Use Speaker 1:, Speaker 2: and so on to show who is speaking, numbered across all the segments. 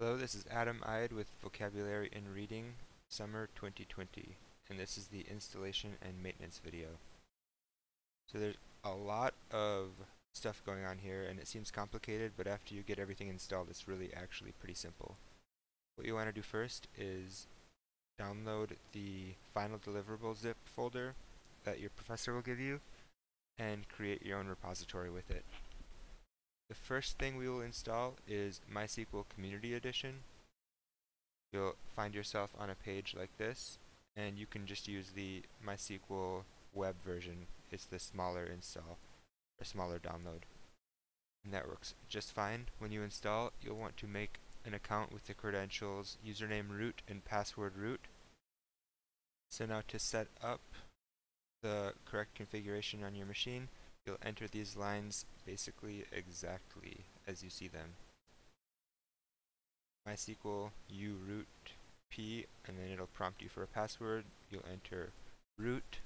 Speaker 1: Hello, this is Adam Ide with Vocabulary in Reading, Summer 2020, and this is the installation and maintenance video. So there's a lot of stuff going on here, and it seems complicated, but after you get everything installed, it's really actually pretty simple. What you want to do first is download the final deliverable zip folder that your professor will give you, and create your own repository with it. The first thing we will install is MySQL Community Edition. You'll find yourself on a page like this, and you can just use the MySQL web version. It's the smaller install, or smaller download. And that works just fine. When you install, you'll want to make an account with the credentials username root and password root. So now to set up the correct configuration on your machine, you'll enter these lines basically exactly as you see them. MySQL u root p and then it'll prompt you for a password. You'll enter root.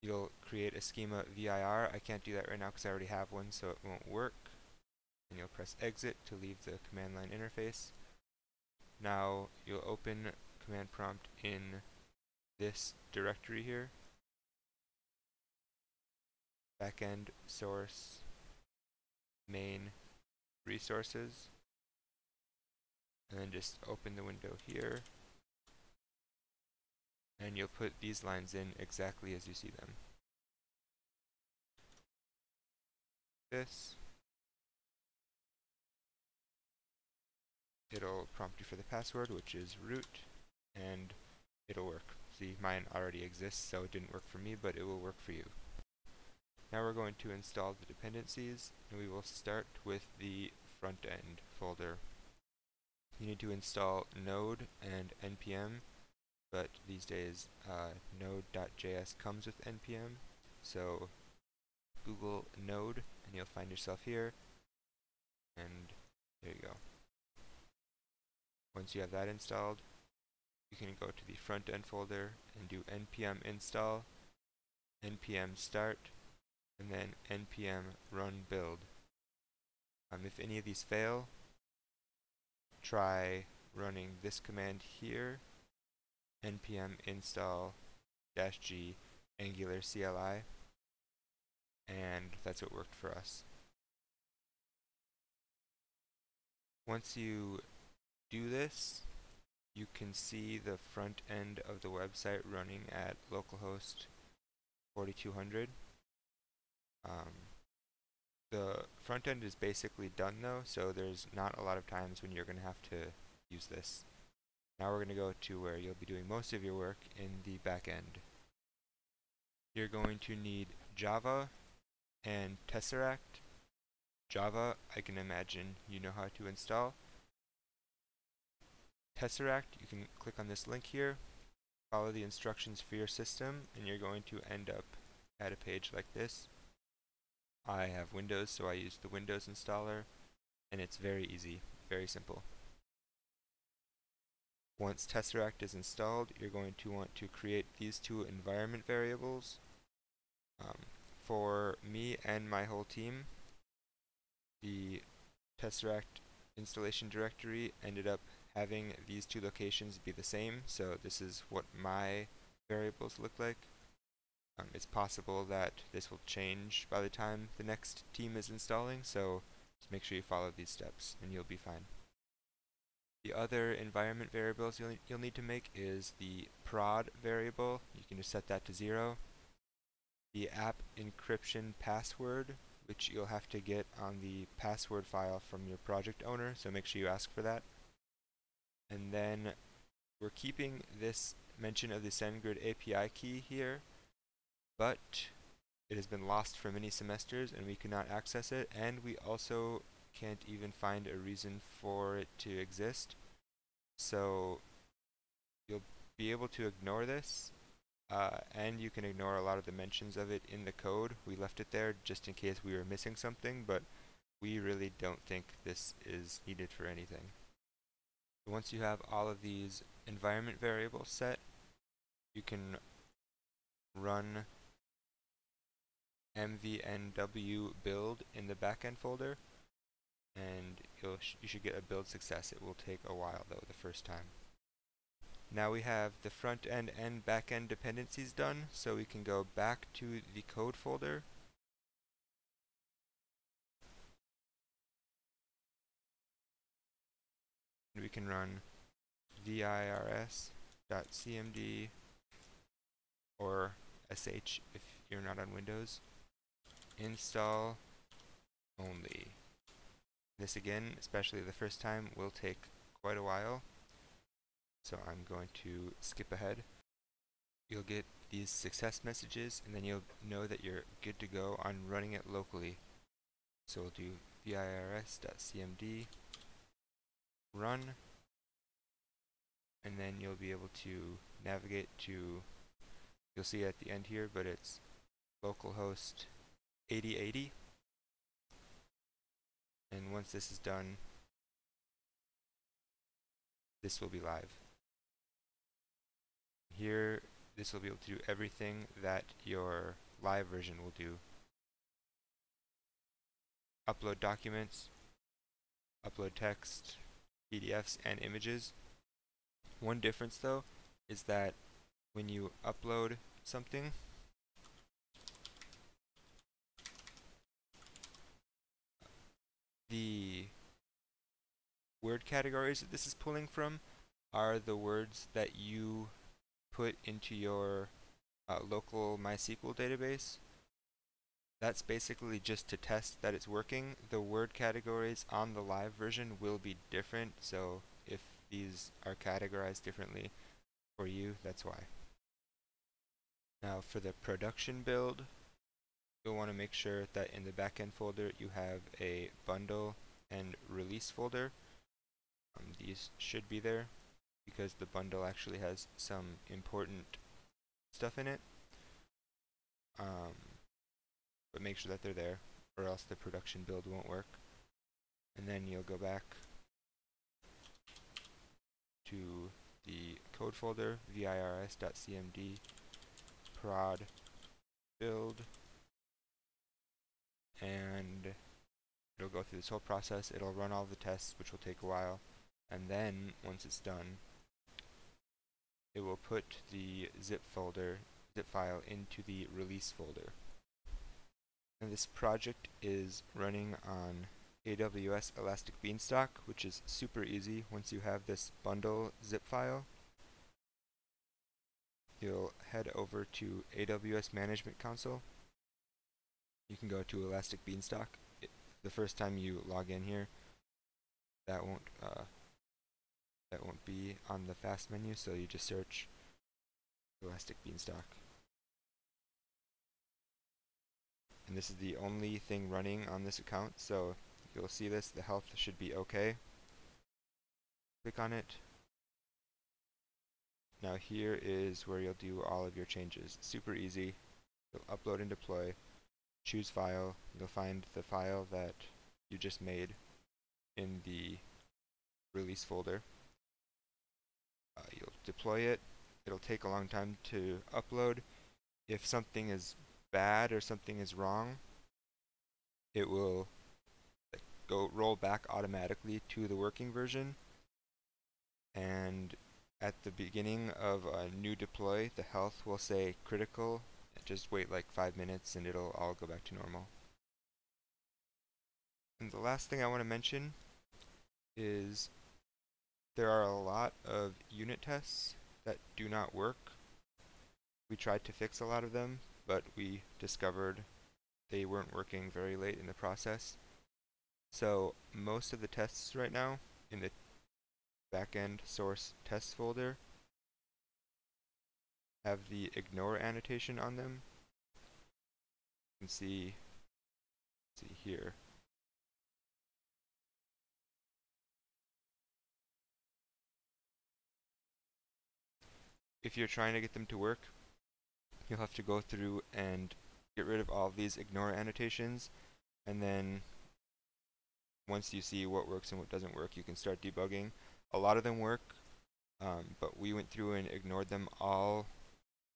Speaker 1: You'll create a schema vir. I can't do that right now because I already have one so it won't work. And you'll press exit to leave the command line interface. Now you'll open command prompt in this directory here backend source main resources and then just open the window here and you'll put these lines in exactly as you see them. This it'll prompt you for the password which is root and it'll work. See mine already exists so it didn't work for me but it will work for you. Now we're going to install the dependencies, and we will start with the front end folder. You need to install Node and NPM, but these days uh, Node.js comes with NPM, so Google Node, and you'll find yourself here, and there you go. Once you have that installed, you can go to the front end folder and do npm install, npm start, and then npm run build. Um, if any of these fail, try running this command here, npm install dash g angular CLI, and that's what worked for us. Once you do this, you can see the front end of the website running at localhost 4200. Um, the front end is basically done though, so there's not a lot of times when you're going to have to use this. Now we're going to go to where you'll be doing most of your work in the back end. You're going to need Java and Tesseract. Java, I can imagine you know how to install. Tesseract, you can click on this link here, follow the instructions for your system, and you're going to end up at a page like this. I have Windows, so I use the Windows installer, and it's very easy, very simple. Once Tesseract is installed, you're going to want to create these two environment variables. Um, for me and my whole team, the Tesseract installation directory ended up having these two locations be the same, so this is what my variables look like. Um, it's possible that this will change by the time the next team is installing, so just make sure you follow these steps and you'll be fine. The other environment variables you'll, you'll need to make is the prod variable. You can just set that to zero. The app encryption password, which you'll have to get on the password file from your project owner, so make sure you ask for that. And then we're keeping this mention of the SendGrid API key here but it has been lost for many semesters and we cannot access it and we also can't even find a reason for it to exist. So you'll be able to ignore this uh, and you can ignore a lot of the mentions of it in the code. We left it there just in case we were missing something, but we really don't think this is needed for anything. Once you have all of these environment variables set, you can run mvnw build in the backend folder and sh you should get a build success. It will take a while though the first time. Now we have the front end and back end dependencies done, so we can go back to the code folder. And we can run virs.cmd or sh if you're not on Windows. Install only. This again, especially the first time, will take quite a while. So I'm going to skip ahead. You'll get these success messages and then you'll know that you're good to go on running it locally. So we'll do virs.cmd run and then you'll be able to navigate to you'll see at the end here but it's localhost 8080 and once this is done this will be live here, this will be able to do everything that your live version will do. Upload documents, upload text, PDFs, and images. One difference though is that when you upload something, the word categories that this is pulling from are the words that you put into your uh, local MySQL database. That's basically just to test that it's working. The word categories on the live version will be different, so if these are categorized differently for you, that's why. Now for the production build, you'll want to make sure that in the backend folder you have a bundle and release folder. Um, these should be there because the bundle actually has some important stuff in it. Um, but make sure that they're there or else the production build won't work. And then you'll go back to the code folder, virs.cmd prod build and it'll go through this whole process. It'll run all the tests, which will take a while. And then, once it's done, it will put the zip folder, zip file into the release folder. And this project is running on AWS Elastic Beanstalk, which is super easy once you have this bundle zip file. You'll head over to AWS Management Console. You can go to Elastic Beanstalk. It, the first time you log in here, that won't uh, that won't be on the fast menu, so you just search Elastic Beanstalk. And this is the only thing running on this account, so you'll see this, the health should be okay. Click on it. Now here is where you'll do all of your changes. Super easy. You'll upload and deploy, choose file, you'll find the file that you just made in the release folder. Uh, you'll deploy it. It'll take a long time to upload. If something is bad or something is wrong, it will go roll back automatically to the working version. And at the beginning of a new deploy, the health will say critical. Just wait like five minutes and it'll all go back to normal. And the last thing I want to mention is there are a lot of unit tests that do not work. We tried to fix a lot of them, but we discovered they weren't working very late in the process. So most of the tests right now in the backend source test folder have the ignore annotation on them. You can see, see here. if you're trying to get them to work, you'll have to go through and get rid of all of these ignore annotations, and then once you see what works and what doesn't work, you can start debugging. A lot of them work, um, but we went through and ignored them all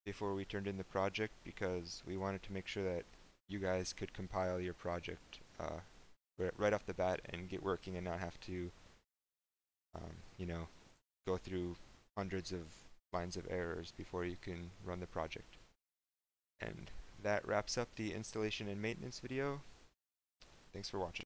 Speaker 1: before we turned in the project because we wanted to make sure that you guys could compile your project uh, right off the bat and get working and not have to, um, you know, go through hundreds of lines of errors before you can run the project. And that wraps up the installation and maintenance video. Thanks for watching.